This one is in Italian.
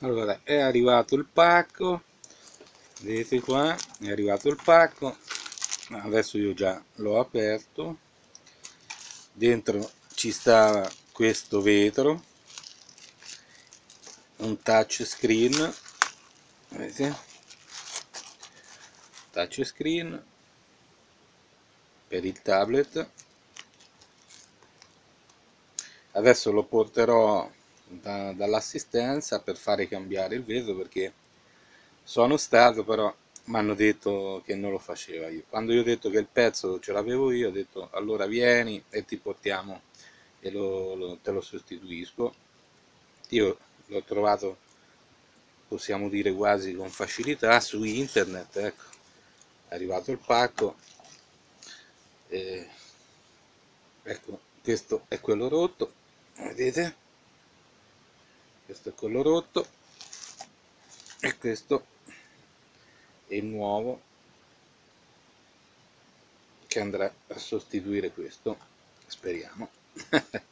allora è arrivato il pacco. Vedete qua è arrivato il pacco. Adesso io già l'ho aperto. Dentro ci stava questo vetro. Un touch screen vedete? Touch screen per il tablet. Adesso lo porterò da, dall'assistenza per fare cambiare il vetro perché sono stato però mi hanno detto che non lo faceva io. Quando io ho detto che il pezzo ce l'avevo io ho detto allora vieni e ti portiamo e lo, lo, te lo sostituisco. Io l'ho trovato possiamo dire quasi con facilità su internet ecco. È arrivato il pacco e, ecco questo è quello rotto vedete questo è quello rotto. E questo è il nuovo che andrà a sostituire questo. Speriamo